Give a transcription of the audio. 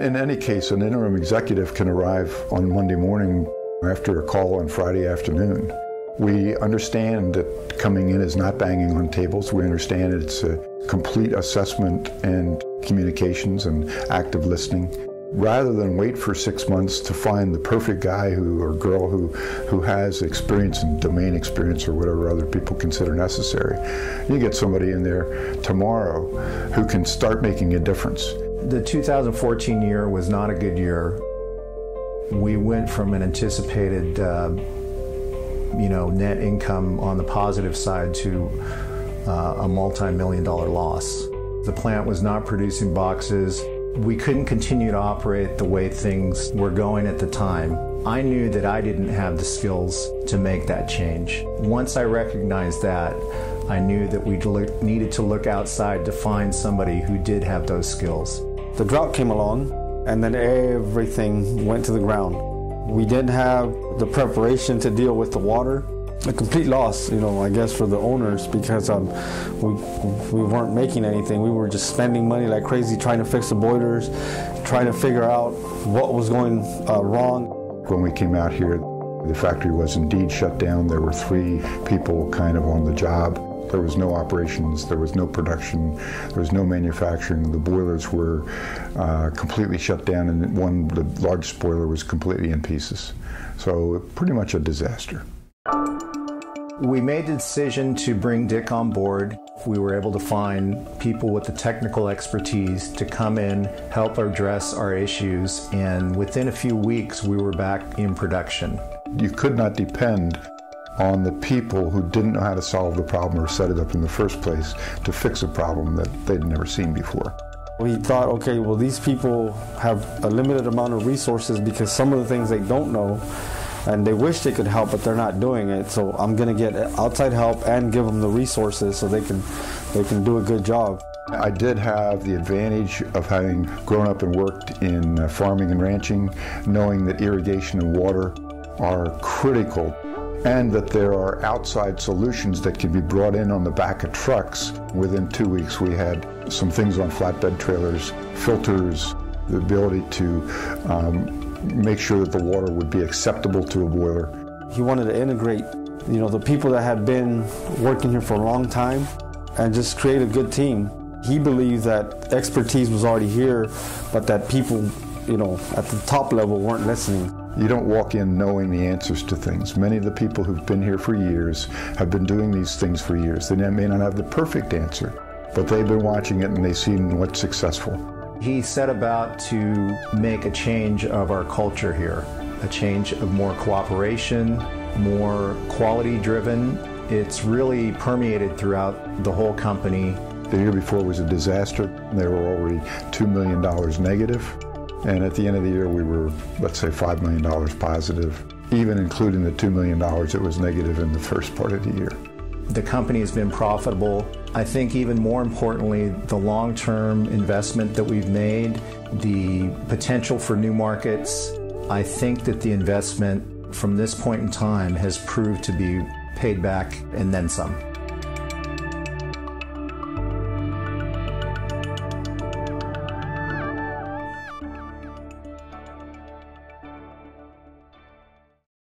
In any case, an interim executive can arrive on Monday morning after a call on Friday afternoon. We understand that coming in is not banging on tables. We understand it's a complete assessment and communications and active listening. Rather than wait for six months to find the perfect guy who or girl who, who has experience and domain experience or whatever other people consider necessary, you get somebody in there tomorrow who can start making a difference. The 2014 year was not a good year. We went from an anticipated uh, you know, net income on the positive side to uh, a multi-million dollar loss. The plant was not producing boxes. We couldn't continue to operate the way things were going at the time. I knew that I didn't have the skills to make that change. Once I recognized that, I knew that we needed to look outside to find somebody who did have those skills. The drought came along, and then everything went to the ground. We didn't have the preparation to deal with the water. A complete loss, you know, I guess for the owners because um, we, we weren't making anything. We were just spending money like crazy trying to fix the boilers, trying to figure out what was going uh, wrong. When we came out here, the factory was indeed shut down. There were three people kind of on the job. There was no operations, there was no production, there was no manufacturing. The boilers were uh, completely shut down, and one, the large boiler, was completely in pieces. So, pretty much a disaster. We made the decision to bring Dick on board. We were able to find people with the technical expertise to come in, help address our issues, and within a few weeks, we were back in production. You could not depend on the people who didn't know how to solve the problem or set it up in the first place to fix a problem that they'd never seen before. We thought, okay, well, these people have a limited amount of resources because some of the things they don't know and they wish they could help, but they're not doing it. So I'm going to get outside help and give them the resources so they can they can do a good job. I did have the advantage of having grown up and worked in farming and ranching, knowing that irrigation and water are critical and that there are outside solutions that can be brought in on the back of trucks. Within two weeks, we had some things on flatbed trailers, filters, the ability to um, make sure that the water would be acceptable to a boiler. He wanted to integrate, you know, the people that had been working here for a long time and just create a good team. He believed that expertise was already here, but that people, you know, at the top level weren't listening. You don't walk in knowing the answers to things. Many of the people who've been here for years have been doing these things for years. They may not have the perfect answer, but they've been watching it and they've seen what's successful. He set about to make a change of our culture here, a change of more cooperation, more quality driven. It's really permeated throughout the whole company. The year before was a disaster. They were already $2 million negative. And at the end of the year, we were, let's say, $5 million positive, even including the $2 million that was negative in the first part of the year. The company has been profitable. I think even more importantly, the long term investment that we've made, the potential for new markets, I think that the investment from this point in time has proved to be paid back and then some.